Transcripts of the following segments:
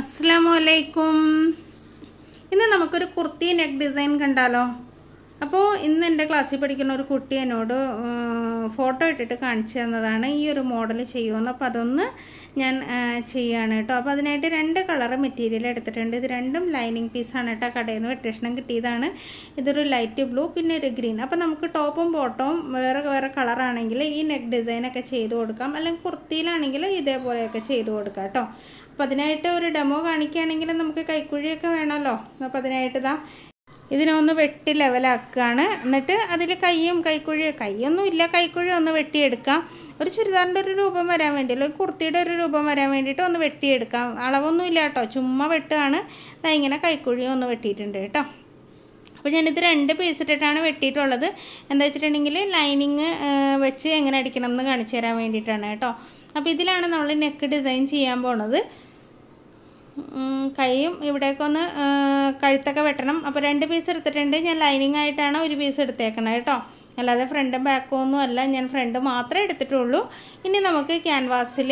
അസ്സാം വലൈക്കും ഇന്ന് നമുക്കൊരു കുർത്തി നെക്ക് ഡിസൈൻ കണ്ടാലോ? അപ്പോൾ ഇന്ന് എന്റെ ക്ലാസ്സിൽ പഠിക്കുന്ന ഒരു കുട്ടി എന്നോട് ഫോട്ടോ ഇട്ടിട്ട് കാണിച്ചു തന്നതാണ് ഈ ഒരു മോഡൽ ചെയ്യുമെന്ന്. അപ്പോൾ അതൊന്ന് ഞാൻ ചെയ്യുകയാണ് കേട്ടോ. അപ്പോൾ അതിനായിട്ട് രണ്ട് കളറ് മെറ്റീരിയൽ എടുത്തിട്ടുണ്ട്. ഇത് രണ്ടും ലൈനിങ് പീസാണ് കേട്ടോ. കടയിൽ നിന്ന് വെട്ടേഷണം കിട്ടിയതാണ്. ഇതൊരു ലൈറ്റ് ബ്ലൂ പിന്നെ ഒരു ഗ്രീൻ. അപ്പോൾ നമുക്ക് ടോപ്പും ബോട്ടവും വേറെ വേറെ കളറാണെങ്കിൽ ഈ നെക്ക് ഡിസൈനൊക്കെ ചെയ്ത് കൊടുക്കാം. അല്ലെങ്കിൽ കുർത്തിയിലാണെങ്കിൽ ഇതേപോലെയൊക്കെ ചെയ്ത് കൊടുക്കാം കേട്ടോ. അപ്പോൾ അതിനായിട്ട് ഒരു ഡെമോ കാണിക്കുകയാണെങ്കിൽ നമുക്ക് കൈക്കുഴിയൊക്കെ വേണമല്ലോ. അപ്പോൾ അതിനായിട്ട് ഇതാ ഇതിനൊന്ന് വെട്ടി ലെവലാക്കുകയാണ്. എന്നിട്ട് അതിൽ കൈയും കൈക്കുഴിയും കൈയൊന്നും ഇല്ല കൈക്കുഴി ഒന്ന് വെട്ടിയെടുക്കാം. ഒരു ചുരിദാറിന്റെ ഒരു രൂപം വരാൻ വേണ്ടി അല്ലെങ്കിൽ കുർത്തിയുടെ ഒരു രൂപം വരാൻ വേണ്ടിയിട്ട് ഒന്ന് വെട്ടിയെടുക്കാം. അളവൊന്നും ഇല്ല കേട്ടോ ചുമ്മാ വെട്ടുകയാണ്. ഇങ്ങനെ കൈക്കുഴി ഒന്ന് വെട്ടിയിട്ടുണ്ട് കേട്ടോ. അപ്പോൾ ഞാനിത് രണ്ട് പീസ് ഇട്ടിട്ടാണ് വെട്ടിയിട്ടുള്ളത്. എന്താ വെച്ചിട്ടുണ്ടെങ്കിൽ ലൈനിങ് വെച്ച് എങ്ങനെ അടിക്കണം എന്ന് കാണിച്ചു തരാൻ വേണ്ടിയിട്ടാണ് കേട്ടോ. അപ്പോൾ ഇതിലാണ് നമ്മൾ നെക്ക് ഡിസൈൻ ചെയ്യാൻ പോണത്. കൈയും ഇവിടേക്ക് ഒന്ന് കഴുത്തൊക്കെ വെട്ടണം. അപ്പോൾ രണ്ട് പീസ് എടുത്തിട്ടുണ്ട്. ഞാൻ ലൈനിങ് ആയിട്ടാണ് ഒരു പീസ് എടുത്തേക്കണത് കേട്ടോ. അല്ലാതെ ഫ്രണ്ടും ബാക്കും ഒന്നും അല്ല. ഞാൻ ഫ്രണ്ട് മാത്രമേ എടുത്തിട്ടുള്ളൂ. ഇനി നമുക്ക് ക്യാൻവാസിൽ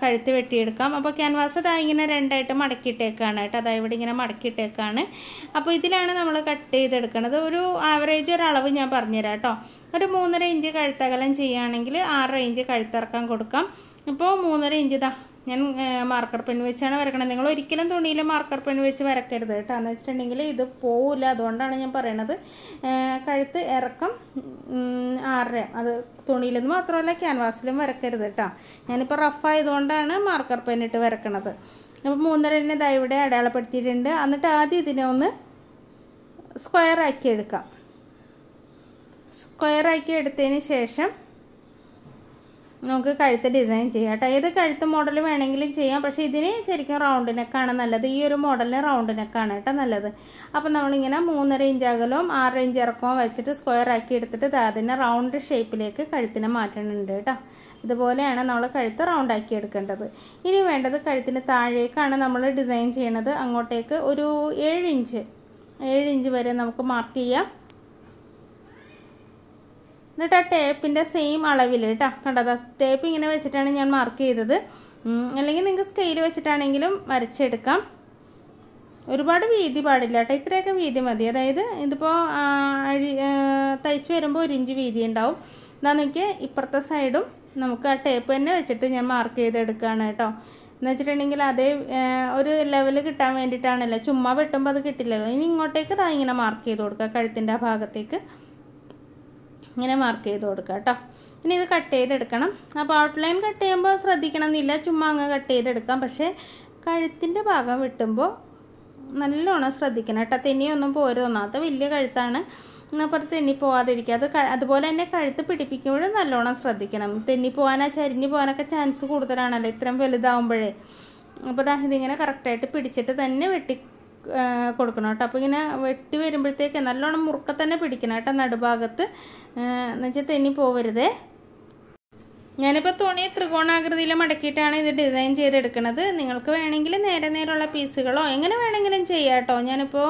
കഴുത്ത് വെട്ടിയെടുക്കാം. അപ്പോൾ ക്യാൻവാസ് അതാ ഇങ്ങനെ രണ്ടായിട്ട് മടക്കിയിട്ടേക്കാണ് കേട്ടോ. അതാ ഇവിടെ ഇങ്ങനെ മടക്കിയിട്ടേക്കാണ്. അപ്പോൾ ഇതിലാണ് നമ്മൾ കട്ട് ചെയ്തെടുക്കുന്നത് ഒരു ആവറേജ് ഒരു അളവ് ഞാൻ പറഞ്ഞുതരാം കേട്ടോ. ഒരു മൂന്നര ഇഞ്ച് കഴുത്തകലം ചെയ്യുകയാണെങ്കിൽ ആറര ഇഞ്ച് കഴുത്തിറക്കാൻ കൊടുക്കാം. ഇപ്പോൾ മൂന്നര ഇഞ്ച് ഇതാ ഞാൻ മാർക്കർ പെൻ വെച്ചാണ് വരക്കണത്. നിങ്ങൾ ഒരിക്കലും തുണിയിൽ മാർക്കർ പെൻ വെച്ച് വരക്കരുത് കേട്ടോ. എന്ന് വെച്ചിട്ടുണ്ടെങ്കിൽ ഇത് പോവില്ല അതുകൊണ്ടാണ് ഞാൻ പറയണത്. കഴുത്ത് ഇറക്കം ആറര. അത് തുണിയിൽ നിന്ന് മാത്രമല്ല ക്യാൻവാസിലും വരക്കരുത് കേട്ടോ. ഞാനിപ്പോൾ റഫ് ആയതുകൊണ്ടാണ് മാർക്കർ പെൻ ഇട്ട് വരക്കണത്. അപ്പോൾ മൂന്നര ഇതാ ഇവിടെ അടയാളപ്പെടുത്തിയിട്ടുണ്ട്. എന്നിട്ട് ആദ്യം ഇതിനെ ഒന്ന് സ്ക്വയർ ആക്കി എടുക്കാം. സ്ക്വയർ ആക്കി എടുത്തതിന് ശേഷം നമുക്ക് കഴുത്ത് ഡിസൈൻ ചെയ്യാം കേട്ടോ ഏത് കഴുത്ത് മോഡൽ വേണമെങ്കിലും ചെയ്യാം. പക്ഷെ ഇതിന് ശരിക്കും റൗണ്ട് നെക്കാണ് നല്ലത്. ഈ ഒരു മോഡലിന് റൗണ്ട് നെക്കാണ് കേട്ടോ നല്ലത്. അപ്പം നമ്മളിങ്ങനെ മൂന്നര ഇഞ്ച് അകലവും ആറ് ഇഞ്ച് ഇറക്കവും വെച്ചിട്ട് സ്ക്വയർ ആക്കി എടുത്തിട്ട് അതിനെ റൗണ്ട് ഷേപ്പിലേക്ക് കഴുത്തിനെ മാറ്റണുണ്ട് കേട്ടോ ഇതുപോലെയാണ് നമ്മൾ കഴുത്ത് റൗണ്ട് ആക്കി എടുക്കേണ്ടത്. ഇനി വേണ്ടത് കഴുത്തിന് താഴേക്കാണ് നമ്മൾ ഡിസൈൻ ചെയ്യണത്. അങ്ങോട്ടേക്ക് ഒരു ഏഴ് ഇഞ്ച് ഏഴ് ഇഞ്ച് വരെ നമുക്ക് മാർക്ക് ചെയ്യാം. എന്നിട്ട് ആ ടേപ്പിന്റെ സെയിം അളവിൽ കേട്ടോ കണ്ടത് ടേപ്പ് ഇങ്ങനെ വെച്ചിട്ടാണ് ഞാൻ മാർക്ക് ചെയ്തത്. അല്ലെങ്കിൽ നിങ്ങൾക്ക് സ്കെയിൽ വെച്ചിട്ടാണെങ്കിലും വരച്ചെടുക്കാം. ഒരുപാട് വീതി പാടില്ല കേട്ടോ ഇത്രയൊക്കെ വീതി മതി. അതായത് ഇതിപ്പോൾ അഴി തയ്ച്ചു വരുമ്പോൾ ഒരു ഇഞ്ച് വീതി ഉണ്ടാവും. എന്നാൽ നോക്കിയാൽ ഇപ്പുറത്തെ സൈഡും നമുക്ക് ആ ടേപ്പ് തന്നെ വെച്ചിട്ട് ഞാൻ മാർക്ക് ചെയ്തെടുക്കുകയാണ് കേട്ടോ എന്ന് വെച്ചിട്ടുണ്ടെങ്കിൽ അതേ ഒരു ലെവൽ കിട്ടാൻ വേണ്ടിയിട്ടാണല്ലോ ചുമ്മാ വെട്ടുമ്പോൾ അത് കിട്ടില്ലല്ലോ. ഇനി ഇങ്ങോട്ടേക്ക് താ ഇങ്ങനെ മാർക്ക് ചെയ്ത് കൊടുക്കുക കഴുത്തിന്റെ ആ ഭാഗത്തേക്ക്. ഇങ്ങനെ മാർക്ക് ചെയ്ത് കൊടുക്കുക കേട്ടോ. ഇനി ഇത് കട്ട് ചെയ്തെടുക്കണം. അപ്പോൾ ഔട്ട്ലൈൻ കട്ട് ചെയ്യുമ്പോൾ ശ്രദ്ധിക്കണം എന്നില്ല ചുമ്മാ അങ്ങ് കട്ട് ചെയ്തെടുക്കാം. പക്ഷേ കഴുത്തിന്റെ ഭാഗം വിട്ടുമ്പോൾ നല്ലോണം ശ്രദ്ധിക്കണം കേട്ടോ. തെന്നിയൊന്നും പോരുത്. തോന്നാത്ത വലിയ കഴുത്താണ്. അപ്പോൾ അത് തെന്നി പോവാതിരിക്കുക. അത് അതുപോലെ തന്നെ കഴുത്ത് പിടിപ്പിക്കുമ്പോഴും നല്ലോണം ശ്രദ്ധിക്കണം. തെന്നി പോകാനാ ചരിഞ്ഞ് പോകാനൊക്കെ ചാൻസ് കൂടുതലാണല്ലോ ഇത്രയും വലുതാവുമ്പോഴേ. അപ്പോൾ ഇതിങ്ങനെ കറക്റ്റായിട്ട് പിടിച്ചിട്ട് തന്നെ വെട്ടി കൊടുക്കണം കേട്ടോ. അപ്പോൾ ഇങ്ങനെ വെട്ടി വരുമ്പോഴത്തേക്ക് നല്ലോണം മുറുക്ക തന്നെ പിടിക്കണം കേട്ടോ. നടുഭാഗത്ത് എന്നുവെച്ചാൽ തെന്നി പോവരുത്. ഞാനിപ്പോൾ തുണി ത്രികോണാകൃതിയിൽ മടക്കിയിട്ടാണ് ഇത് ഡിസൈൻ ചെയ്തെടുക്കുന്നത് നിങ്ങൾക്ക് വേണമെങ്കിൽ നേരെ നേരെയുള്ള പീസുകളോ എങ്ങനെ വേണമെങ്കിലും ചെയ്യാം കേട്ടോ ഞാനിപ്പോൾ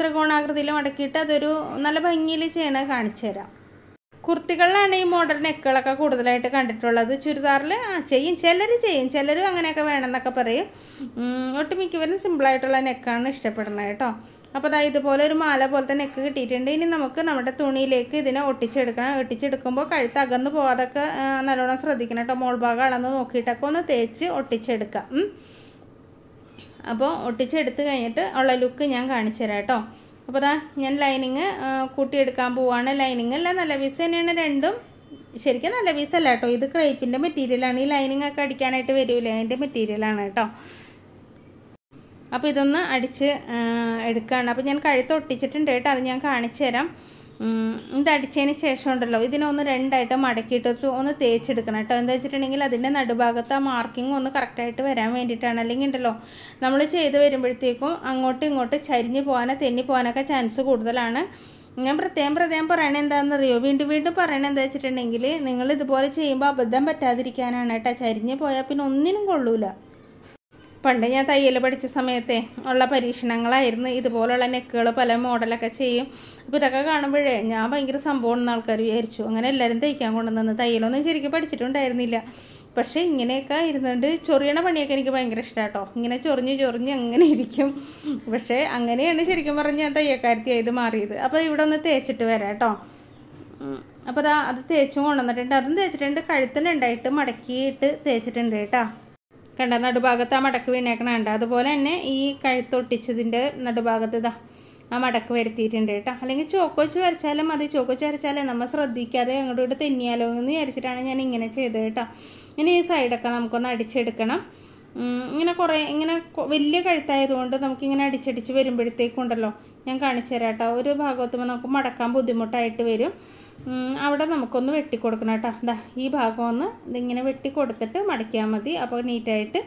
ത്രികോണാകൃതിയിൽ മടക്കിയിട്ട് അതൊരു നല്ല ഭംഗിയിൽ ചെയ്യണത് കാണിച്ചു തരാം. കുർത്തികളിലാണ് ഈ മോഡൽ നെക്കുകളൊക്കെ കൂടുതലായിട്ട് കണ്ടിട്ടുള്ളത്. ചുരിദാറിൽ ആ ചെയ്യും. ചിലർ ചെയ്യും. ചിലർ അങ്ങനെയൊക്കെ വേണമെന്നൊക്കെ പറയും. ഒട്ടുമിക്കവരും സിമ്പിളായിട്ടുള്ള നെക്കാണ് ഇഷ്ടപ്പെടുന്നത് കേട്ടോ. അപ്പോൾ അതായത് ഇതുപോലെ ഒരു മാല പോലത്തെ നെക്ക് കിട്ടിയിട്ടുണ്ട്. ഇനി നമുക്ക് നമ്മുടെ തുണിയിലേക്ക് ഇതിനെ ഒട്ടിച്ചെടുക്കണം. ഒട്ടിച്ചെടുക്കുമ്പോൾ കഴുത്ത് അകന്ന് പോകാതൊക്കെ നല്ലോണം ശ്രദ്ധിക്കണം കേട്ടോ. മോൾ ഭാഗം അളന്ന് നോക്കിയിട്ടൊക്കെ ഒന്ന് തേച്ച് ഒട്ടിച്ചെടുക്കാം. അപ്പോൾ ഒട്ടിച്ചെടുത്ത് കഴിഞ്ഞിട്ട് ഉള്ള ലുക്ക് ഞാൻ കാണിച്ചു തരാം കേട്ടോ. അപ്പോൾ അതാ ഞാൻ ലൈനിങ് കൂട്ടിയെടുക്കാൻ പോവാണ്. ലൈനിങ് അല്ല നല്ല പീസ് തന്നെയാണ് രണ്ടും. ശരിക്കും നല്ല പീസ് അല്ല കേട്ടോ. ഇത് ക്രൈപ്പിന്റെ മെറ്റീരിയലാണ്. ഈ ലൈനിങ് ഒക്കെ അടിക്കാനായിട്ട് വരില്ലേ അതിന്റെ മെറ്റീരിയലാണ് കേട്ടോ. അപ്പോൾ ഇതൊന്ന് അടിച്ച് എടുക്കുകയാണ് അപ്പോൾ ഞാൻ കഴുത്ത് ഒട്ടിച്ചിട്ടുണ്ട് കേട്ടോ അത് ഞാൻ കാണിച്ചു തരാം. ഇത് അടിച്ചതിന് ശേഷം ഉണ്ടല്ലോ ഇതിനൊന്ന് രണ്ടായിട്ട് മടക്കിയിട്ട് ഒന്ന് തേച്ചെടുക്കണം കേട്ടോ. എന്താ വെച്ചിട്ടുണ്ടെങ്കിൽ അതിന്റെ നടുഭാഗത്ത് ആ മാർക്കിംഗ് ഒന്ന് കറക്റ്റായിട്ട് വരാൻ വേണ്ടിയിട്ടാണ്. അല്ലെങ്കിൽ ഉണ്ടല്ലോ നമ്മൾ ചെയ്ത് വരുമ്പോഴത്തേക്കും അങ്ങോട്ടും ഇങ്ങോട്ടും ചരിഞ്ഞ് പോകാനോ തെന്നി പോകാനൊക്കെ ചാൻസ് കൂടുതലാണ്. ഞാൻ പ്രത്യേകം പ്രത്യേകം പറയണത് എന്താണെന്നറിയോ? വീണ്ടും വീണ്ടും പറയണത് എന്താ വെച്ചിട്ടുണ്ടെങ്കിൽ നിങ്ങൾ ഇതുപോലെ ചെയ്യുമ്പോൾ അബദ്ധം പറ്റാതിരിക്കാനാണ് കേട്ടോ. ചരിഞ്ഞ് പോയാൽ പിന്നെ ഒന്നിനും കൊള്ളൂല. പണ്ട് ഞാൻ തയ്യൽ പഠിച്ച സമയത്തെ ഉള്ള പരീക്ഷണങ്ങളായിരുന്നു. ഇതുപോലുള്ള നെക്കുകൾ പല മോഡലൊക്കെ ചെയ്യും. അപ്പോൾ ഇതൊക്കെ കാണുമ്പോഴേ ഞാൻ ഭയങ്കര സംഭവം ആൾക്കാർ വിചാരിച്ചു. അങ്ങനെ എല്ലാവരും തയ്ക്കാൻ കൊണ്ടുവന്നു തയ്യലൊന്നും ശരിക്കും പഠിച്ചിട്ടുണ്ടായിരുന്നില്ല. പക്ഷേ ഇങ്ങനെയൊക്കെ ഇരുന്നുകൊണ്ട് ചൊറിയണ പണിയൊക്കെ എനിക്ക് ഭയങ്കര ഇഷ്ടമാണ് കേട്ടോ ഇങ്ങനെ ചൊറിഞ്ഞ് ചൊറിഞ്ഞ് അങ്ങനെ ഇരിക്കും. പക്ഷേ അങ്ങനെയാണ് ശരിക്കും പറഞ്ഞ് ഞാൻ തയ്യക്കാരത്തിയായത് മാറിയത്. അപ്പോൾ ഇവിടെ ഒന്ന് തേച്ചിട്ട് വരാം കേട്ടോ. അപ്പോൾ അതാ അത് തേച്ചും കൊണ്ടുവന്നിട്ടുണ്ട്. അതും തേച്ചിട്ടുണ്ട്. കഴുത്തിനുണ്ടായിട്ട് മടക്കിയിട്ട് തേച്ചിട്ടുണ്ട് കേട്ടോ. കണ്ട നടുഭാഗത്ത് ആ മടക്ക് വീണേക്കണ കണ്ട അതുപോലെ തന്നെ ഈ കഴുത്തൊട്ടിച്ചതിന്റെ നടുഭാഗത്ത് ഇതാ ആ മടക്ക് വരുത്തിയിട്ടുണ്ട് കേട്ടോ. അല്ലെങ്കിൽ ചോക്ക് വെച്ച് വരച്ചാലും മതി. ചോക്ക് വരച്ചാലേ നമ്മൾ ശ്രദ്ധിക്കാതെ അങ്ങോട്ട് ഇവിടെ തെന്നിയാലോ എന്ന് വിചാരിച്ചിട്ടാണ് ഞാൻ ഇങ്ങനെ ചെയ്തത് കേട്ടോ. ഇനി ഈ സൈഡൊക്കെ നമുക്കൊന്ന് അടിച്ചെടുക്കണം. ഇങ്ങനെ കുറേ ഇങ്ങനെ വലിയ കഴുത്തായതുകൊണ്ട് നമുക്കിങ്ങനെ അടിച്ചടിച്ച് വരുമ്പോഴത്തേക്കുണ്ടല്ലോ ഞാൻ കാണിച്ചു തരാം കേട്ടോ. ഒരു ഭാഗത്തുമ്പോൾ നമുക്ക് മടക്കാൻ ബുദ്ധിമുട്ടായിട്ട് വരും. അവിടെ നമുക്കൊന്ന് വെട്ടിക്കൊടുക്കണം കേട്ടോ. എന്താ ഈ ഭാഗം ഒന്ന് ഇതിങ്ങനെ വെട്ടിക്കൊടുത്തിട്ട് മടക്കിയാൽ മതി. അപ്പോൾ നീറ്റായിട്ട്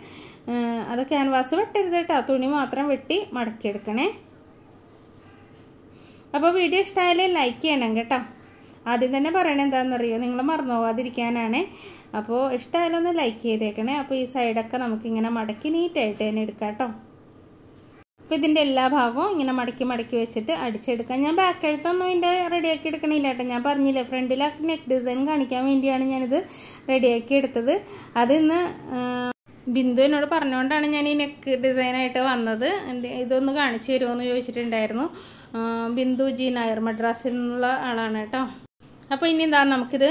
അത് ക്യാൻവാസ് വെട്ടരുത് കേട്ടോ. തുണി മാത്രം വെട്ടി മടക്കിയെടുക്കണേ. അപ്പോൾ വീഡിയോ ഇഷ്ടമായാലേ ലൈക്ക് ചെയ്യണം കേട്ടോ. ആദ്യം തന്നെ പറയണത് എന്താണെന്നറിയോ? നിങ്ങൾ മറന്നു പോകാതിരിക്കാനാണ് അപ്പോൾ ഇഷ്ടമായാലൊന്ന് ലൈക്ക് ചെയ്തേക്കണേ. അപ്പോൾ ഈ സൈഡൊക്കെ നമുക്കിങ്ങനെ മടക്കി നീറ്റായിട്ട് തന്നെ എടുക്കാം കേട്ടോ. അപ്പോൾ ഇതിന്റെ എല്ലാ ഭാഗവും ഇങ്ങനെ മടക്കി മടക്കി വെച്ചിട്ട് അടിച്ചെടുക്കാം. ഞാൻ ബാക്ക് എഴുത്തൊന്നും ഇതിന്റെ റെഡിയാക്കി എടുക്കണില്ല കേട്ടോ. ഞാൻ പറഞ്ഞില്ലേ ഫ്രണ്ടിലെ നെക്ക് ഡിസൈൻ കാണിക്കാൻ വേണ്ടിയാണ് ഞാനിത് റെഡിയാക്കി എടുത്തത്. അതിന്ന് ബിന്ദു എന്നോട് പറഞ്ഞുകൊണ്ടാണ് ഞാൻ ഈ നെക്ക് ഡിസൈനായിട്ട് വന്നത്. ഇതൊന്ന് കാണിച്ചു തരുമോ എന്ന് ചോദിച്ചിട്ടുണ്ടായിരുന്നു ബിന്ദു ജി നായർ മദ്രാസിൽ നിന്നുള്ള ആളാണ് കേട്ടോ. അപ്പോൾ ഇനി എന്താ നമുക്കിത്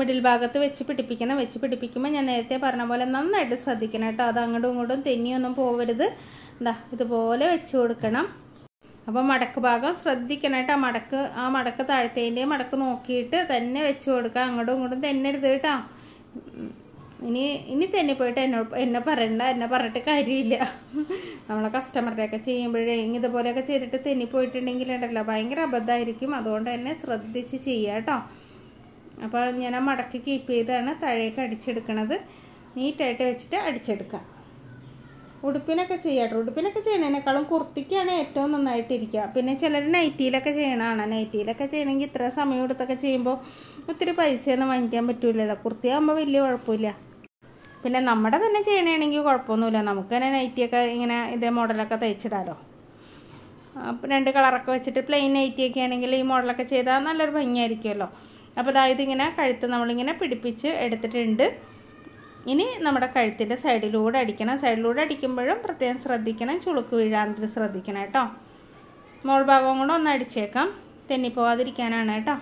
മിഡിൽ ഭാഗത്ത് വെച്ച് പിടിപ്പിക്കണം. വെച്ച് പിടിപ്പിക്കുമ്പോൾ ഞാൻ നേരത്തെ പറഞ്ഞ പോലെ നന്നായിട്ട് ശ്രദ്ധിക്കണം കേട്ടോ. അത് അങ്ങോട്ടും ഇങ്ങോട്ടും തെന്നിയൊന്നും പോവരുത്. എന്താ ഇതുപോലെ വെച്ച് കൊടുക്കണം. അപ്പോൾ മടക്ക് ഭാഗം ശ്രദ്ധിക്കണം കേട്ടോ. മടക്ക് ആ മടക്ക് താഴത്തേന്റെ മടക്ക് നോക്കിയിട്ട് തന്നെ വെച്ച് കൊടുക്കുക അങ്ങോട്ടും ഇങ്ങോട്ടും തന്നരുത് കേട്ടോ. ഇനി ഇനി തന്നെ പോയിട്ട് എന്നോട് എന്നെ പറയണ്ട. എന്നെ പറഞ്ഞിട്ട് കാര്യമില്ല. നമ്മളെ കസ്റ്റമറുടെയൊക്കെ ചെയ്യുമ്പോഴേ ഇതുപോലെയൊക്കെ ചെയ്തിട്ട് തെന്നി പോയിട്ടുണ്ടെങ്കിൽ ഉണ്ടല്ലോ. ഭയങ്കര അബദ്ധമായിരിക്കും. അതുകൊണ്ട് തന്നെ ശ്രദ്ധിച്ച് ചെയ്യുക കേട്ടോ. അപ്പോൾ ഞാൻ ആ മടക്ക് കീപ്പ് ചെയ്താണ്. താഴേക്ക് അടിച്ചെടുക്കണത്. നീറ്റായിട്ട് വെച്ചിട്ട് അടിച്ചെടുക്കാം. ഉടുപ്പിനൊക്കെ ചെയ്യാട്ടോ. ഉടുപ്പിനൊക്കെ ചെയ്യണതിനേക്കാളും കുർത്തിക്കാണ് ഏറ്റവും നന്നായിട്ടിരിക്കുക. പിന്നെ ചിലർ നൈറ്റിയിലൊക്കെ ചെയ്യണതാണ് നൈറ്റിയിലൊക്കെ ചെയ്യണമെങ്കിൽ ഇത്ര സമയം എടുത്തൊക്കെ ചെയ്യുമ്പോൾ ഒത്തിരി പൈസയൊന്നും വാങ്ങിക്കാൻ പറ്റൂലല്ലോ. കുർത്തിയാകുമ്പോൾ വലിയ കുഴപ്പമില്ല. പിന്നെ നമ്മുടെ തന്നെ ചെയ്യണമെങ്കിൽ കുഴപ്പമൊന്നുമില്ല. നമുക്ക് തന്നെ നൈറ്റിയൊക്കെ ഇങ്ങനെ ഇതേ മോഡലൊക്കെ തയ്ച്ചിടാലോ. രണ്ട് കളറൊക്കെ വെച്ചിട്ട് പ്ലെയിൻ നൈറ്റിയൊക്കെ ആണെങ്കിൽ ഈ മോഡലൊക്കെ ചെയ്താൽ നല്ലൊരു ഭംഗിയായിരിക്കുമല്ലോ. അപ്പോൾ അതായത് ഇങ്ങനെ കഴുത്ത് നമ്മളിങ്ങനെ പിടിപ്പിച്ച് എടുത്തിട്ടുണ്ട്. ഇനി നമ്മുടെ കഴുത്തിന്റെ സൈഡിലൂടെ അടിക്കണം. സൈഡിലൂടെ അടിക്കുമ്പോഴും പ്രത്യേകം ശ്രദ്ധിക്കണം. ചുളുക്ക് വീഴാണ്ടിട്ട് ശ്രദ്ധിക്കണം കേട്ടോ. മോൾ ഭാഗവും കൂടെ ഒന്ന് അടിച്ചേക്കാം. തെന്നിപ്പോവാതിരിക്കാനാണ് കേട്ടോ.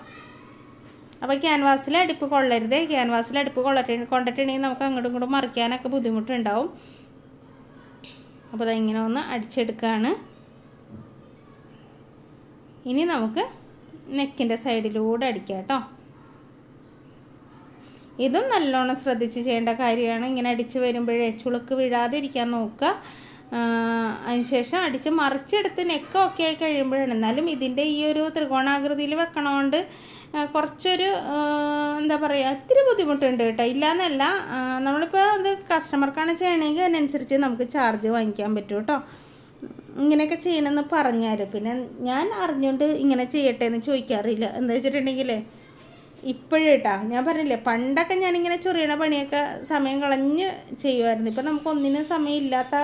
അപ്പോൾ ക്യാൻവാസിൽ അടുപ്പ് കൊള്ളരുത്. ക്യാൻവാസിൽ അടുപ്പ് കൊള്ളട്ടെ കൊണ്ടിട്ടുണ്ടെങ്കിൽ നമുക്ക് അങ്ങോട്ടും ഇങ്ങോട്ടും മറിക്കാനൊക്കെ ബുദ്ധിമുട്ടുണ്ടാവും. അപ്പോൾ അതിങ്ങനെ ഒന്ന് അടിച്ചെടുക്കുകയാണ് ഇനി നമുക്ക് നെക്കിന്റെ സൈഡിലൂടെ അടിക്കാം കേട്ടോ. ഇതും നല്ലോണം ശ്രദ്ധിച്ച് ചെയ്യേണ്ട കാര്യമാണ്. ഇങ്ങനെ അടിച്ച് വരുമ്പോഴേ ചുളുക്ക് വീഴാതിരിക്കാൻ നോക്കുക. അതിനുശേഷം അടിച്ച് മറിച്ചെടുത്ത് നെക്ക് ഓക്കെ ആയി കഴിയുമ്പോഴാണ്. എന്നാലും ഇതിന്റെ ഈ ഒരു ത്രികോണാകൃതിയിൽ വെക്കണോണ്ട് കുറച്ചൊരു എന്താ പറയുക ഇത്തിരി ബുദ്ധിമുട്ടുണ്ട് കേട്ടോ. ഇല്ലയെന്നല്ല നമ്മളിപ്പോൾ അത് കസ്റ്റമർക്കാണ് ചെയ്യണമെങ്കിൽ അതിനനുസരിച്ച് നമുക്ക് ചാർജ് വാങ്ങിക്കാൻ പറ്റും കേട്ടോ. ഇങ്ങനെയൊക്കെ ചെയ്യണമെന്ന് പറഞ്ഞാൽ പിന്നെ ഞാൻ അറിഞ്ഞുകൊണ്ട് ഇങ്ങനെ ചെയ്യട്ടെ എന്ന് ചോദിക്കാറില്ല. എന്താ വെച്ചിട്ടുണ്ടെങ്കിലേ ഇപ്പോഴും കേട്ടാ ഞാൻ പറഞ്ഞില്ലേ പണ്ടൊക്കെ ഞാനിങ്ങനെ ചൊറിയണ പണിയൊക്കെ സമയം കളഞ്ഞ് ചെയ്യുമായിരുന്നു ഇപ്പം നമുക്ക് ഒന്നിനും സമയമില്ലാത്ത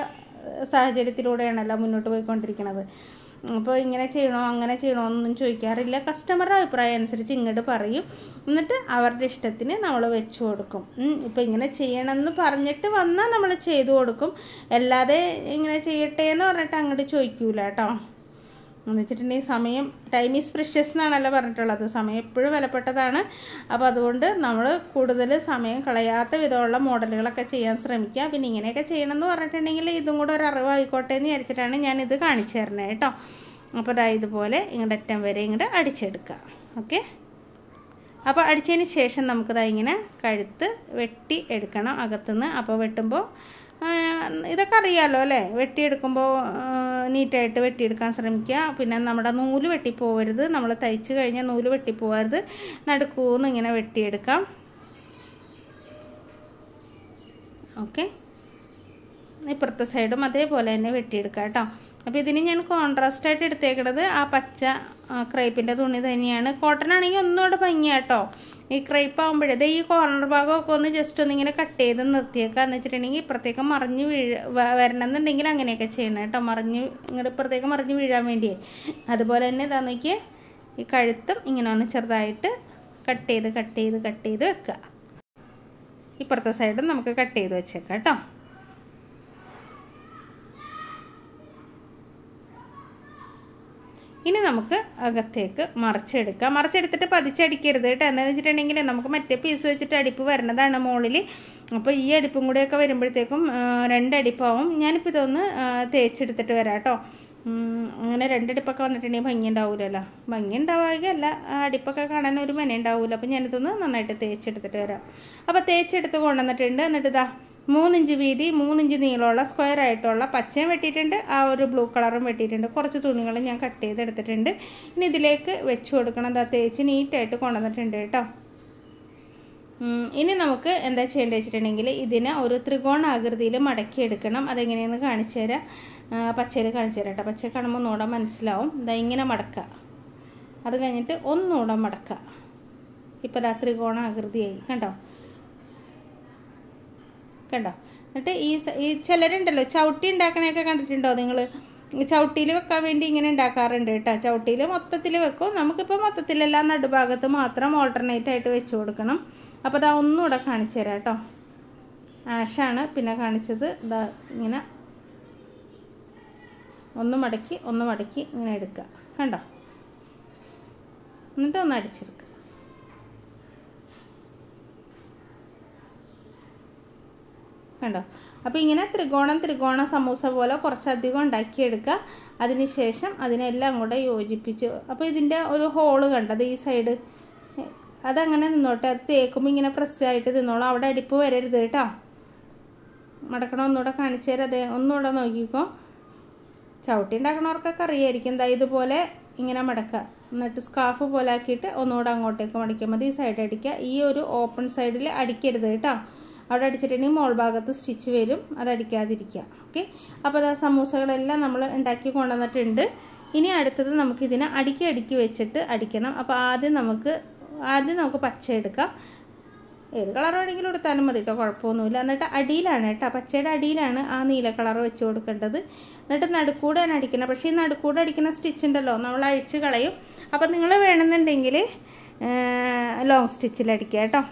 സാഹചര്യത്തിലൂടെയാണല്ലോ മുന്നോട്ട് പോയിക്കൊണ്ടിരിക്കുന്നത് അപ്പോൾ ഇങ്ങനെ ചെയ്യണോ അങ്ങനെ ചെയ്യണോ എന്നൊന്നും ചോദിക്കാറില്ല. കസ്റ്റമറുടെ അഭിപ്രായം അനുസരിച്ച് ഇങ്ങോട്ട് പറയും. എന്നിട്ട് അവരുടെ ഇഷ്ടത്തിന് നമ്മൾ വെച്ചു കൊടുക്കും. ഇപ്പം ഇങ്ങനെ ചെയ്യണമെന്ന് പറഞ്ഞിട്ട് വന്നാൽ നമ്മൾ ചെയ്തു കൊടുക്കും. അല്ലാതെ ഇങ്ങനെ ചെയ്യട്ടെ എന്ന് പറഞ്ഞിട്ട് അങ്ങോട്ട് ചോദിക്കൂല കേട്ടോ. എന്ന് വെച്ചിട്ടുണ്ടെങ്കിൽ സമയം ടൈം ഈസ് പ്രഷ്യസ് എന്നാണല്ലോ പറഞ്ഞിട്ടുള്ളത്. സമയം എപ്പോഴും വിലപ്പെട്ടതാണ്. അപ്പോൾ അതുകൊണ്ട് നമ്മൾ കൂടുതൽ സമയം കളയാത്ത വിധമുള്ള മോഡലുകളൊക്കെ ചെയ്യാൻ ശ്രമിക്കുക. പിന്നെ ഇങ്ങനെയൊക്കെ ചെയ്യണമെന്ന് പറഞ്ഞിട്ടുണ്ടെങ്കിൽ ഇതും കൂടെ ഒരു അറിവായിക്കോട്ടെ എന്ന് വിചാരിച്ചിട്ടാണ് ഇത് കാണിച്ചു തരണേ കേട്ടോ. അപ്പോൾ അതായത് ഇതുപോലെ ഇങ്ങോട്ട് അറ്റം വരെ ഇങ്ങോട്ട് അടിച്ചെടുക്കുക. ഓക്കെ? അപ്പോൾ അടിച്ചതിന് ശേഷം നമുക്കിതാ ഇങ്ങനെ കഴുത്ത് വെട്ടി എടുക്കണം അകത്തുനിന്ന്. അപ്പോൾ വെട്ടുമ്പോൾ ഇതൊക്കെ അറിയാമല്ലോ അല്ലേ? വെട്ടിയെടുക്കുമ്പോൾ നീറ്റായിട്ട് വെട്ടിയെടുക്കാൻ ശ്രമിക്കുക. പിന്നെ നമ്മുടെ നൂൽ വെട്ടിപ്പോവരുത്. നമ്മൾ തയ്ച്ച് കഴിഞ്ഞാൽ നൂൽ വെട്ടിപ്പോവരുത്. നടുക്കൂന്ന് ഇങ്ങനെ വെട്ടിയെടുക്കാം. ഓക്കെ. ഇപ്പുറത്തെ സൈഡും അതേപോലെ തന്നെ വെട്ടിയെടുക്കാം കേട്ടോ. അപ്പോൾ ഇതിന് ഞാൻ കോൺട്രാസ്റ്റ് ആയിട്ട് എടുത്തേക്കണത് ആ പച്ച ക്രൈപ്പിന്റെ തുണി തന്നെയാണ്. കോട്ടൺ ആണെങ്കിൽ ഒന്നുകൂടെ ഭംഗിയാട്ടോ ഈ ക്രൈപ്പ് ആകുമ്പോഴേ ഈ കോർണർ ഭാഗമൊക്കെ ഒന്ന് ജസ്റ്റ് ഒന്ന് ഇങ്ങനെ കട്ട് ചെയ്ത് നിർത്തിയേക്കുക എന്ന് വെച്ചിട്ടുണ്ടെങ്കിൽ ഇപ്പുറത്തേക്ക് മറിഞ്ഞ് വീഴ വരണം എന്നുണ്ടെങ്കിൽ അങ്ങനെയൊക്കെ ചെയ്യണം കേട്ടോ. മറിഞ്ഞ് ഇങ്ങോട്ട് ഇപ്പുറത്തേക്ക് മറിഞ്ഞ് വീഴാൻ വേണ്ടിയേ. അതുപോലെ തന്നെ ഇതാ നോക്കിയേ ഈ കഴുത്തും ഇങ്ങനെ ഒന്ന് ചെറുതായിട്ട് കട്ട് ചെയ്ത് കട്ട് ചെയ്ത് കട്ട് ചെയ്ത് വെക്കുക ഇപ്പുറത്തെ സൈഡും നമുക്ക് കട്ട് ചെയ്ത് വെച്ചേക്കാം കേട്ടോ. ഇനി നമുക്ക് അകത്തേക്ക് മറിച്ചെടുക്കാം. മറിച്ചെടുത്തിട്ട് പതിച്ചടിക്കരുത് കേട്ടോ. എന്താണെന്ന് വെച്ചിട്ടുണ്ടെങ്കിൽ നമുക്ക് മറ്റേ പീസ് വെച്ചിട്ട് അടിപ്പ് വരുന്നതാണ് മുകളിൽ അപ്പോൾ ഈ അടിപ്പും കൂടെയൊക്കെ വരുമ്പോഴത്തേക്കും രണ്ടടിപ്പാവും. ഞാനിപ്പോൾ ഇതൊന്ന് തേച്ചെടുത്തിട്ട് വരാം കേട്ടോ. അങ്ങനെ രണ്ടടിപ്പൊക്കെ വന്നിട്ടുണ്ടെങ്കിൽ ഭംഗി ഉണ്ടാവില്ലല്ലോ ഭംഗി ഉണ്ടാവുകയല്ല. അടിപ്പൊക്കെ കാണാൻ ഒരു മെന ഉണ്ടാവില്ല അപ്പോൾ ഞാനിതൊന്ന് നന്നായിട്ട് തേച്ചെടുത്തിട്ട് വരാം. അപ്പോൾ തേച്ചെടുത്ത് കൊണ്ടുവന്നിട്ടുണ്ട്. എന്നിട്ട് ഇതാ മൂന്നിഞ്ച് വീതി മൂന്നിഞ്ച് നീളമുള്ള സ്ക്വയർ ആയിട്ടുള്ള പച്ചയും വെട്ടിയിട്ടുണ്ട്. ആ ഒരു ബ്ലൂ കളറും വെട്ടിയിട്ടുണ്ട്. കുറച്ച് തുണികൾ ഞാൻ കട്ട് ചെയ്തെടുത്തിട്ടുണ്ട്. ഇനി ഇതിലേക്ക് വെച്ച് കൊടുക്കണം. എന്താ തേച്ച് നീറ്റായിട്ട് കൊണ്ടുവന്നിട്ടുണ്ട് കേട്ടോ. ഇനി നമുക്ക് എന്താ ചെയ്യേണ്ടത് വെച്ചിട്ടുണ്ടെങ്കിൽ ഇതിനെ ഒരു ത്രികോണാകൃതിയിൽ മടക്കി എടുക്കണം അതെങ്ങനെയാണെന്ന് കാണിച്ചു തരാം. പച്ചയിൽ കാണിച്ചു തരാം കേട്ടോ. പച്ച കാണുമ്പോൾ ഒന്നുകൂടെ മനസ്സിലാവും. ഇതാ ഇങ്ങനെ മടക്കുക അത് കഴിഞ്ഞിട്ട് ഒന്നുകൂടെ മടക്കുക ഇപ്പോൾ ഇതാ ത്രികോണാകൃതിയായി. കണ്ടോ? കണ്ടോ എന്നിട്ട് ഈ ഈ ചിലരുണ്ടല്ലോ ചവിട്ടി ഉണ്ടാക്കണയൊക്കെ കണ്ടിട്ടുണ്ടോ നിങ്ങൾ ചവിട്ടിയിൽ വെക്കാൻ വേണ്ടി ഇങ്ങനെ ഉണ്ടാക്കാറുണ്ട് കേട്ടോ. ചവിട്ടിയിൽ മൊത്തത്തിൽ വെക്കും. നമുക്കിപ്പോൾ മൊത്തത്തിലല്ല നടുഭാഗത്ത് മാത്രം ഓൾട്ടർനേറ്റ് ആയിട്ട് വെച്ച് കൊടുക്കണം. അപ്പോൾ അതാ ഒന്നുകൂടെ കാണിച്ചു തരാം കേട്ടോ. ആഷാണ് പിന്നെ കാണിച്ചത്. ഇതാ ഇങ്ങനെ ഒന്ന് മടക്കി ഒന്ന് മടക്കി ഇങ്ങനെ എടുക്കുക. കണ്ടോ? എന്നിട്ട് ഒന്ന് അടിച്ചെടുക്കുക. കണ്ടോ അപ്പോൾ ഇങ്ങനെ ത്രികോണം ത്രികോണ സമൂസ പോലെ കുറച്ചധികം ഉണ്ടാക്കിയെടുക്കുക അതിനുശേഷം അതിനെല്ലാം കൂടെ യോജിപ്പിച്ച്. അപ്പോൾ ഇതിന്റെ ഒരു ഹോൾ കണ്ടത് ഈ സൈഡ് അതങ്ങനെ നിന്നോട്ടെ. അത് തേക്കുമ്പോൾ ഇങ്ങനെ പ്രസ്സായിട്ട് നിന്നോളൂ അവിടെ അടിപ്പ് വരരുത് കേട്ടോ. മടക്കണം? ഒന്നുകൂടെ കാണിച്ചു തരാം. അതെ ഒന്നുകൂടെ നോക്കിക്കോ. ചവിട്ടി ഉണ്ടാക്കണവർക്കൊക്കെ അറിയായിരിക്കും. എന്താ ഇതുപോലെ ഇങ്ങനെ മടക്കുക എന്നിട്ട് സ്കാർഫ് പോലെ ആക്കിയിട്ട് ഒന്നുകൂടെ അങ്ങോട്ടേക്ക് മടിക്കാൽ മതി. ഈ സൈഡ് അടിക്കുക ഈ ഒരു ഓപ്പൺ സൈഡിൽ അടിക്കരുത് കേട്ടോ. അവിടെ അടിച്ചിട്ടുണ്ടെങ്കിൽ മോൾ ഭാഗത്ത് സ്റ്റിച്ച് വരും. അത് അടിക്കാതിരിക്കുക. ഓക്കെ അപ്പോൾ അത് സമൂസകളെല്ലാം നമ്മൾ ഉണ്ടാക്കി കൊണ്ടുവന്നിട്ടുണ്ട്. ഇനി അടുത്തത് നമുക്ക് ഇതിനെ അടുക്കി അടുക്കി വെച്ചിട്ട് അടിക്കണം. അപ്പോൾ ആദ്യം നമുക്ക് ആദ്യം നമുക്ക് പച്ച എടുക്കാം. ഏത് കളർ വേണമെങ്കിലും എടുത്താലും മതി കേട്ടോ കുഴപ്പമൊന്നുമില്ല. എന്നിട്ട് അടിയിലാണ് കേട്ടോ പച്ചയുടെ അടിയിലാണ് ആ നീല കളർ വെച്ച് കൊടുക്കേണ്ടത്. എന്നിട്ട് നടുക്കൂടെയാണ് അടിക്കുന്നത് പക്ഷേ ഈ നടുക്കൂടെ അടിക്കുന്ന സ്റ്റിച്ച് ഉണ്ടല്ലോ നമ്മൾ അഴിച്ച് കളയും. അപ്പോൾ നിങ്ങൾ വേണമെന്നുണ്ടെങ്കിൽ ലോങ് സ്റ്റിച്ചിൽ അടിക്കുക കേട്ടോ.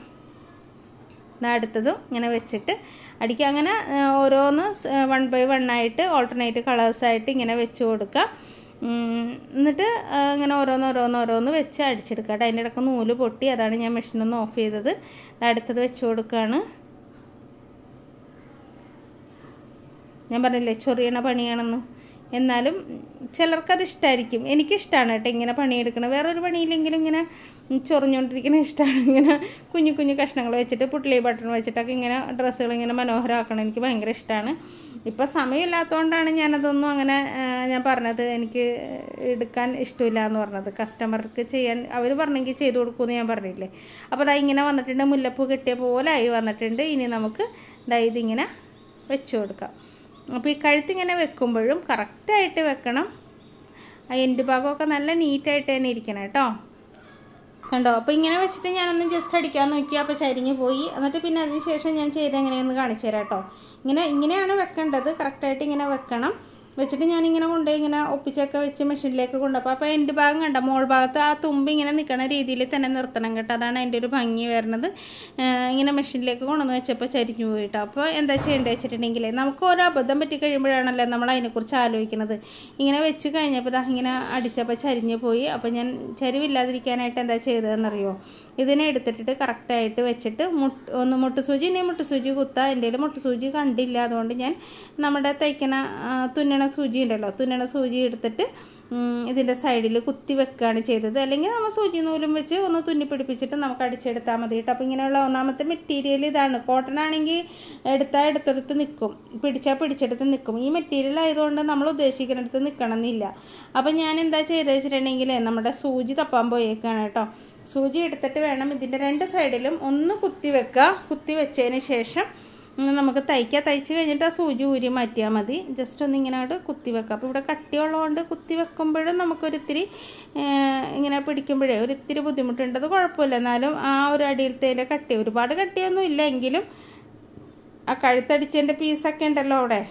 അടുത്തതും ഇങ്ങനെ വെച്ചിട്ട് അടിക്കുക അങ്ങനെ ഓരോന്ന് വൺ ബൈ വൺ ആയിട്ട് ഓൾട്ടർനേറ്റ് കളേഴ്സായിട്ട് ഇങ്ങനെ വെച്ച് കൊടുക്കുക. എന്നിട്ട് ഇങ്ങനെ ഓരോന്ന് ഓരോന്ന് ഓരോന്ന് വെച്ച് അടിച്ചെടുക്കുക കേട്ടോ. അതിന്റെ ഇടയ്ക്ക് നൂൽ പൊട്ടി അതാണ് ഞാൻ മെഷീനൊന്ന് ഓഫ് ചെയ്തത്. അടുത്തത് വെച്ച് കൊടുക്കുകയാണ്. ഞാൻ പറഞ്ഞില്ലേ ചൊറിയണ പണിയാണെന്ന്. എന്നാലും ചിലർക്കത് ഇഷ്ടമായിരിക്കും എനിക്കിഷ്ടമാണ് കേട്ടോ ഇങ്ങനെ പണിയെടുക്കണം വേറൊരു പണിയില്ലെങ്കിലും ഇങ്ങനെ ചൊറിഞ്ഞുകൊണ്ടിരിക്കുന്ന ഇഷ്ടമാണ് ഇങ്ങനെ കുഞ്ഞു കുഞ്ഞു കഷ്ണങ്ങൾ വെച്ചിട്ട് പുട്ടിലി ബട്ടൺ വെച്ചിട്ടൊക്കെ ഇങ്ങനെ ഡ്രസ്സുകൾ ഇങ്ങനെ മനോഹരമാക്കണം എനിക്ക് ഭയങ്കര ഇഷ്ടമാണ് ഇപ്പോൾ സമയമില്ലാത്തതുകൊണ്ടാണ് ഞാനതൊന്നും അങ്ങനെ ഞാൻ പറഞ്ഞത് എനിക്ക് എടുക്കാൻ ഇഷ്ടമില്ല എന്ന് പറഞ്ഞത്. കസ്റ്റമർക്ക് ചെയ്യാൻ അവർ പറഞ്ഞെങ്കിൽ ചെയ്തു കൊടുക്കുമെന്ന് ഞാൻ പറഞ്ഞില്ലേ? അപ്പോൾ അതാ ഇങ്ങനെ വന്നിട്ടുണ്ട്. മുല്ലപ്പൂ കിട്ടിയ പോലെ ആയി വന്നിട്ടുണ്ട്. ഇനി നമുക്ക് ദാ ഇതിങ്ങനെ വെച്ച് കൊടുക്കാം. അപ്പോൾ ഈ കഴുത്തിങ്ങനെ വെക്കുമ്പോഴും കറക്റ്റായിട്ട് വെക്കണം. എൻഡ് ഭാഗമൊക്കെ നല്ല നീറ്റായിട്ട് തന്നെ ഇരിക്കണം കേട്ടോ. കണ്ടോ അപ്പോൾ ഇങ്ങനെ വെച്ചിട്ട് ഞാനൊന്ന് ജസ്റ്റ് അടിക്കാൻ നോക്കി അപ്പോൾ ചരിഞ്ഞ് പോയി. എന്നിട്ട് പിന്നെ അതിന് ശേഷം ഞാൻ ചെയ്ത് എങ്ങനെയെന്ന് കാണിച്ചു തരാം കേട്ടോ ഇങ്ങനെ ഇങ്ങനെയാണ് വെക്കേണ്ടത്. കറക്റ്റായിട്ട് ഇങ്ങനെ വെക്കണം. വെച്ചിട്ട് ഞാനിങ്ങനെ കൊണ്ടുപോയി ഇങ്ങനെ ഒപ്പിച്ചൊക്കെ വെച്ച് മെഷീനിലേക്ക് കൊണ്ടുപോകും അപ്പോൾ എന്റെ ഭാഗം കണ്ട? മോൾ ഭാഗത്ത് ആ തുമ്പ് ഇങ്ങനെ നിൽക്കുന്ന രീതിയിൽ തന്നെ നിർത്തണം കേട്ടോ. അതാണ് അതിന്റെ ഒരു ഭംഗി വരുന്നത്. ഇങ്ങനെ മെഷീനിലേക്ക് കൊണ്ടുവന്ന് വെച്ചപ്പോൾ ചരിഞ്ഞു പോയിട്ടോ അപ്പോൾ എന്താ ചെയ്യേണ്ടത് വെച്ചിട്ടുണ്ടെങ്കിൽ നമുക്ക് ഓരോ അബദ്ധം പറ്റി കഴിയുമ്പോഴാണല്ലോ നമ്മൾ അതിനെക്കുറിച്ച് ആലോചിക്കുന്നത്. ഇങ്ങനെ വെച്ച് കഴിഞ്ഞപ്പോൾ ഇങ്ങനെ അടിച്ചപ്പോൾ ചരിഞ്ഞു പോയി. അപ്പോൾ ഞാൻ ചരിവില്ലാതിരിക്കാനായിട്ട് എന്താ ചെയ്തതെന്നറിയോ? ഇതിനെ എടുത്തിട്ട് കറക്റ്റായിട്ട് വെച്ചിട്ട് മുട്ട് ഒന്ന് മുട്ടുസൂചി ഇനി മുട്ടുസൂചി കുത്താം. എന്റെ കയ്യിൽ മുട്ടുസൂചി കണ്ടില്ല. അതുകൊണ്ട് ഞാൻ നമ്മുടെ തയ്ക്കണ തുന്നണ സൂചി ഉണ്ടല്ലോ തുന്നണ സൂചി എടുത്തിട്ട് ഇതിന്റെ സൈഡിൽ കുത്തി വെക്കുകയാണ് ചെയ്തത്. അല്ലെങ്കിൽ നമ്മൾ സൂചി നൂലും വെച്ച് ഒന്ന് തുന്നി പിടിപ്പിച്ചിട്ട് നമുക്ക് അടിച്ചെടുത്താൽ മതി കേട്ടോ. അപ്പോൾ ഇങ്ങനെയുള്ള ഒന്നാമത്തെ മെറ്റീരിയൽ ഇതാണ്. കോട്ടൺ ആണെങ്കിൽ എടുത്താൽ എടുത്തെടുത്ത് നിൽക്കും. പിടിച്ചാൽ പിടിച്ചെടുത്ത് നിൽക്കും. ഈ മെറ്റീരിയൽ ആയതുകൊണ്ട് നമ്മൾ ഉദ്ദേശിക്കുന്നിടത്ത് നിൽക്കണം എന്നില്ല അപ്പോൾ ഞാൻ എന്താ ചെയ്തത് വെച്ചിട്ടുണ്ടെങ്കിൽ നമ്മുടെ സൂചി തപ്പാൻ പോയേക്കാണ് കേട്ടോ. സൂചി എടുത്തിട്ട് വേണം ഇതിന്റെ രണ്ട് സൈഡിലും ഒന്ന് കുത്തി വെക്കുക. കുത്തി വെച്ചതിന് ശേഷം നമുക്ക് തയ്ക്കുക തയ്ച്ച് കഴിഞ്ഞിട്ട് ആ സൂചി ഊരി മാറ്റിയാൽ മതി. ജസ്റ്റ് ഒന്ന് ഇങ്ങനെ കുത്തി വെക്കുക. അപ്പോൾ ഇവിടെ കട്ടിയുള്ളതുകൊണ്ട് കുത്തി വെക്കുമ്പോഴും നമുക്കൊരിത്തിരി ഇങ്ങനെ പിടിക്കുമ്പോഴേ ഒരിത്തിരി ബുദ്ധിമുട്ടുണ്ട്. അത് കുഴപ്പമില്ല. എന്നാലും ആ ഒരു അടിയിലത്തേന്റെ കട്ടി. ഒരുപാട് കട്ടിയൊന്നും ഇല്ല എങ്കിലും ആ കഴുത്തടിച്ചതിന്റെ പീസൊക്കെ ഉണ്ടല്ലോ അവിടെ.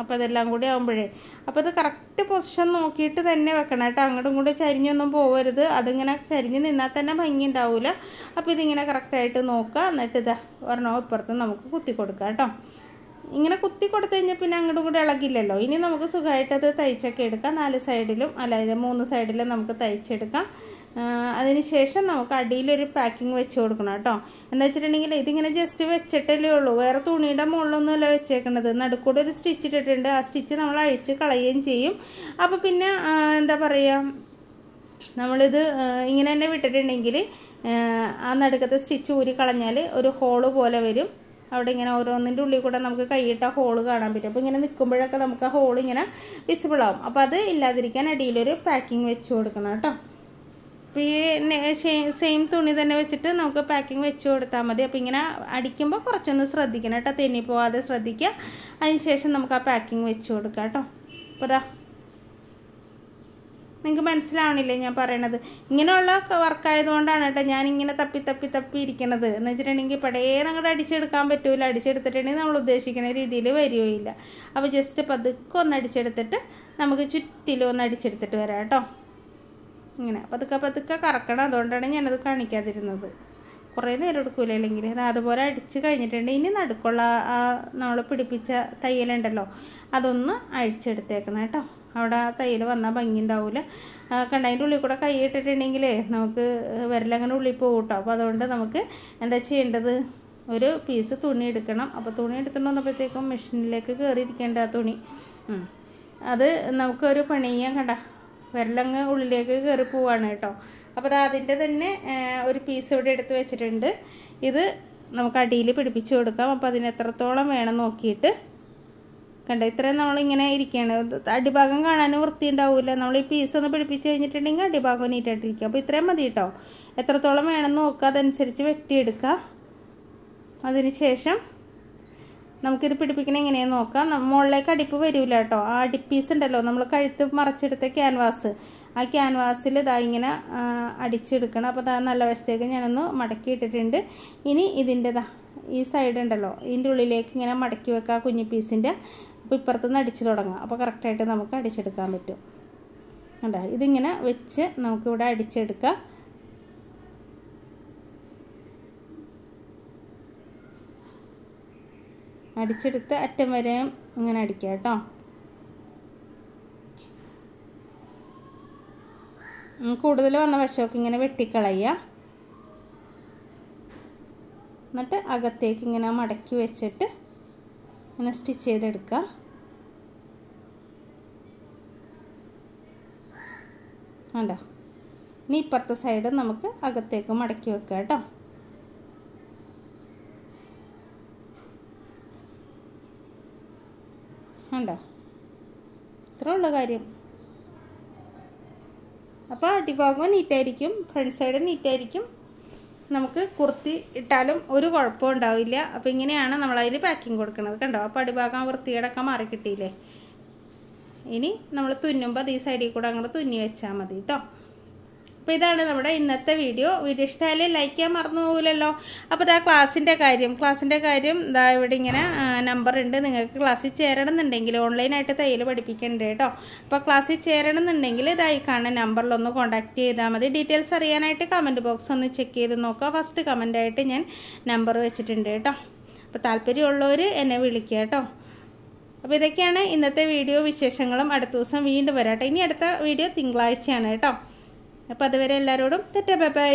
അപ്പോൾ അതെല്ലാം കൂടി ആകുമ്പോഴേ അപ്പോൾ ഇത് കറക്റ്റ് പൊസിഷൻ നോക്കിയിട്ട് തന്നെ വെക്കണം കേട്ടോ. അങ്ങോട്ടും ഇങ്ങോട്ടും ചരിഞ്ഞൊന്നും പോകരുത് അതിങ്ങനെ ചരിഞ്ഞ് നിന്നാൽ തന്നെ ഭംഗി ഉണ്ടാവില്ല അപ്പോൾ ഇതിങ്ങനെ കറക്റ്റായിട്ട് നോക്കുക. എന്നിട്ട് ഇതാ ഒരെണ്ണം ഇപ്പുറത്ത് നമുക്ക് കുത്തി കൊടുക്കാം കേട്ടോ. ഇങ്ങനെ കുത്തി കൊടുത്തു കഴിഞ്ഞാൽ പിന്നെ അങ്ങോട്ടും കൂടി ഇളകില്ലല്ലോ. ഇനി നമുക്ക് സുഖമായിട്ട് അത് തയ്ച്ചൊക്കെ എടുക്കാം. നാല് സൈഡിലും അല്ല മൂന്ന് സൈഡിലും നമുക്ക് തയ്ച്ചെടുക്കാം. അതിന് ശേഷം നമുക്ക് അടിയിലൊരു പാക്കിംഗ് വെച്ച് കൊടുക്കണം കേട്ടോ. എന്താ വെച്ചിട്ടുണ്ടെങ്കിൽ ഇതിങ്ങനെ ജസ്റ്റ് വെച്ചിട്ടല്ലേ ഉള്ളൂ. വേറെ തുണിയുടെ മുകളിലൊന്നുമല്ല വെച്ചേക്കണത്. നടുക്കൂടെ ഒരു സ്റ്റിച്ച് ഇട്ടിട്ടുണ്ട്. ആ സ്റ്റിച്ച് നമ്മൾ അഴിച്ച് കളയുകയും ചെയ്യും. അപ്പോൾ പിന്നെ എന്താ പറയുക നമ്മളിത് ഇങ്ങനെ തന്നെ വിട്ടിട്ടുണ്ടെങ്കിൽ ആ നടുക്കത്തെ സ്റ്റിച്ച് ഊരി കളഞ്ഞാൽ ഒരു ഹോൾ പോലെ വരും. അവിടെ ഇങ്ങനെ ഓരോന്നിന്റെ ഉള്ളിൽ കൂടെ നമുക്ക് കൈയിട്ട ഹോൾ കാണാൻ പറ്റും. അപ്പോൾ ഇങ്ങനെ നിൽക്കുമ്പോഴൊക്കെ നമുക്ക് ആ ഹോൾ ഇങ്ങനെ വിസിബിൾ ആവും. അപ്പോൾ അത് ഇല്ലാതിരിക്കാൻ അടിയിലൊരു പാക്കിംഗ് വെച്ച് കൊടുക്കണം കേട്ടോ. അപ്പോൾ ഈ സെയിം തുണി തന്നെ വെച്ചിട്ട് നമുക്ക് പാക്കിംഗ് വെച്ച് കൊടുത്താൽ മതി. അപ്പോൾ ഇങ്ങനെ അടിക്കുമ്പോൾ കുറച്ചൊന്ന് ശ്രദ്ധിക്കണം കേട്ടോ. തെന്നി പോവാതെ ശ്രദ്ധിക്കുക. അതിന് ശേഷം നമുക്ക് ആ പാക്കിംഗ് വെച്ച് കൊടുക്കാം കേട്ടോ. അപ്പോൾ ഇതാ നിങ്ങൾക്ക് മനസ്സിലാവണില്ലേ ഞാൻ പറയണത്? ഇങ്ങനെയുള്ള വർക്കായതുകൊണ്ടാണ് കേട്ടോ ഞാൻ ഇങ്ങനെ തപ്പി തപ്പി തപ്പി ഇരിക്കണത്. എന്ന് വെച്ചിട്ടുണ്ടെങ്കിൽ പടയെ അങ്ങോട്ട് അടിച്ചെടുക്കാൻ പറ്റൂല. അടിച്ചെടുത്തിട്ടുണ്ടെങ്കിൽ നമ്മൾ ഉദ്ദേശിക്കുന്ന രീതിയിൽ വരികയില്ല. അപ്പോൾ ജസ്റ്റ് പതുക്കെ ഒന്ന് അടിച്ചെടുത്തിട്ട് നമുക്ക് ചുറ്റിലും ഒന്ന് അടിച്ചെടുത്തിട്ട് വരാം കേട്ടോ. ഇങ്ങനെ. പതുക്കെ പതുക്കെ കറക്കണം. അതുകൊണ്ടാണ് ഞാനത് കാണിക്കാതിരുന്നത്. കുറേ നേരം എടുക്കൂല? അല്ലെങ്കിൽ അത് അതുപോലെ അടിച്ച് കഴിഞ്ഞിട്ടുണ്ട്. ഇനി നടുക്കുള്ള ആ നമ്മൾ പിടിപ്പിച്ച തയ്യലുണ്ടല്ലോ അതൊന്ന് അഴിച്ചെടുത്തേക്കണം കേട്ടോ. അവിടെ ആ തയ്യൽ വന്നാൽ ഭംഗി ഉണ്ടാവില്ല കണ്ടതിന്റെ ഉള്ളിൽ കൂടെ കൈ ഇട്ടിട്ടുണ്ടെങ്കിൽ നമുക്ക് വിരലങ്ങനെ ഉള്ളിൽ പോകും കേട്ടോ. അപ്പോൾ അതുകൊണ്ട് നമുക്ക് എന്താ ചെയ്യേണ്ടത്? ഒരു പീസ് തുണി എടുക്കണം. അപ്പോൾ തുണി എടുത്തുകൊണ്ട് വന്നപ്പോഴത്തേക്കും മെഷീനിലേക്ക് കയറിയിരിക്കേണ്ട ആ തുണി. അത് നമുക്കൊരു പണി ചെയ്യാൻ കണ്ട? വിരലങ്ങ് ഉള്ളിലേക്ക് കയറി പോവാണ് കേട്ടോ. അപ്പോൾ അത് അതിന്റെ തന്നെ ഒരു പീസ് ഇവിടെ എടുത്ത് വെച്ചിട്ടുണ്ട്. ഇത് നമുക്ക് അടിയിൽ പിടിപ്പിച്ച് കൊടുക്കാം. അപ്പോൾ അതിന് എത്രത്തോളം വേണം നോക്കിയിട്ട്. കണ്ടോ ഇത്രയും നമ്മളിങ്ങനെ ഇരിക്കുകയാണ്. അടിഭാഗം കാണാനും വൃത്തി ഉണ്ടാവില്ല നമ്മൾ ഈ പീസ് ഒന്ന് പിടിപ്പിച്ച് കഴിഞ്ഞിട്ടുണ്ടെങ്കിൽ അടിഭാഗം നീറ്റായിട്ടിരിക്കും അപ്പോൾ ഇത്രയും മതി കേട്ടോ. എത്രത്തോളം വേണമെന്ന് നോക്കുക. അതനുസരിച്ച് വെട്ടിയെടുക്കുക. അതിന് ശേഷം നമുക്കിത് പിടിപ്പിക്കണ എങ്ങനെയാന്ന് നോക്കാം. മുകളിലേക്ക് അടിപ്പ് വരില്ല കേട്ടോ. ആ അടിപ്പീസ് ഉണ്ടല്ലോ നമ്മൾ കഴുത്ത് മറച്ചെടുത്ത ക്യാൻവാസ് ആ ക്യാൻവാസിൽ ഇതാ ഇങ്ങനെ അടിച്ചെടുക്കണം. അപ്പോൾ ഇതാ നല്ല വശത്തേക്ക് ഞാനൊന്ന് മടക്കി ഇട്ടിട്ടുണ്ട്. ഇനി ഇതിന്റെതാ ഈ സൈഡ് ഉണ്ടല്ലോ ഇതിന്റെ ഉള്ളിലേക്ക് ഇങ്ങനെ മടക്കി വെക്കുക കുഞ്ഞു പീസിന്റെ അപ്പോൾ ഇപ്പുറത്തുനിന്ന് അടിച്ചു തുടങ്ങാം. അപ്പോൾ കറക്റ്റായിട്ട് നമുക്ക് അടിച്ചെടുക്കാൻ പറ്റും. കണ്ടോ? ഇതിങ്ങനെ വെച്ച് നമുക്കിവിടെ അടിച്ചെടുക്കാം. അടിച്ചെടുത്ത് അറ്റം വരെയും ഇങ്ങനെ അടിക്കുക കേട്ടോ. കൂടുതൽ വന്ന വശമൊക്കെ ഇങ്ങനെ വെട്ടിക്കളയുക. എന്നിട്ട് അകത്തേക്ക് ഇങ്ങനെ മടക്കി വെച്ചിട്ട് ഇങ്ങനെ സ്റ്റിച്ച് ചെയ്തെടുക്കുക. കണ്ടോ? ഇനി ഇപ്പുറത്തെ സൈഡ് നമുക്ക് അകത്തേക്ക് മടക്കി വെക്കാം കേട്ടോ. കണ്ടോ? ഇത്ര ഉള്ള കാര്യം. അപ്പോൾ അടിഭാഗം നീറ്റായിരിക്കും ഫ്രണ്ട് സൈഡ് നീറ്റായിരിക്കും. നമുക്ക് കുർത്തി ഇട്ടാലും ഒരു കുഴപ്പവും ഉണ്ടാവില്ല. അപ്പോൾ ഇങ്ങനെയാണ് നമ്മളതിൽ പാക്കിങ് കൊടുക്കുന്നത് കണ്ടോ? അപ്പോൾ അടിഭാഗം വൃത്തികേടൊക്കെ മാറി കിട്ടിയില്ലേ? ഇനി നമ്മൾ തുന്നുമ്പോൾ അത് ഈ സൈഡിൽ കൂടെ അങ്ങോട്ട് തുന്നി വെച്ചാൽ മതി കേട്ടോ അപ്പോൾ ഇതാണ് നമ്മുടെ ഇന്നത്തെ വീഡിയോ. വീഡിയോ ഇഷ്ടമായാലും ലൈക്ക് ചെയ്യാൻ മറന്നു പോകില്ലല്ലോ അപ്പോൾ ഇതാ ക്ലാസ്സിന്റെ കാര്യം. ക്ലാസ്സിന്റെ കാര്യം ഇതാ ഇവിടെ ഇങ്ങനെ നമ്പർ ഉണ്ട്. നിങ്ങൾക്ക് ക്ലാസ്സിൽ ചേരണം എന്നുണ്ടെങ്കിൽ ഓൺലൈനായിട്ട് തയ്യൽ പഠിപ്പിക്കേണ്ടത് കേട്ടോ. അപ്പോൾ ക്ലാസ്സിൽ ചേരണം എന്നുണ്ടെങ്കിൽ ഇതായി കാണുന്ന നമ്പറിലൊന്ന് കോൺടാക്റ്റ് ചെയ്താൽ മതി. ഡീറ്റെയിൽസ് അറിയാനായിട്ട് കമന്റ് ബോക്സ് ഒന്ന് ചെക്ക് ചെയ്ത് നോക്കുക. ഫസ്റ്റ് കമന്റായിട്ട് ഞാൻ നമ്പർ വെച്ചിട്ടുണ്ട് കേട്ടോ. അപ്പോൾ താല്പര്യമുള്ളവർ എന്നെ വിളിക്കുക കേട്ടോ. അപ്പോൾ ഇതൊക്കെയാണ് ഇന്നത്തെ വീഡിയോ വിശേഷങ്ങളും. അടുത്ത ദിവസം വീണ്ടും വരാം കേട്ടോ. ഇനി അടുത്ത വീഡിയോ തിങ്കളാഴ്ചയാണ് കേട്ടോ. അപ്പോൾ അതുവരെ എല്ലാവരോടും തെറ്റ ബൈ.